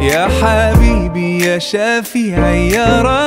يا حبيبي يا شافعي يا رب.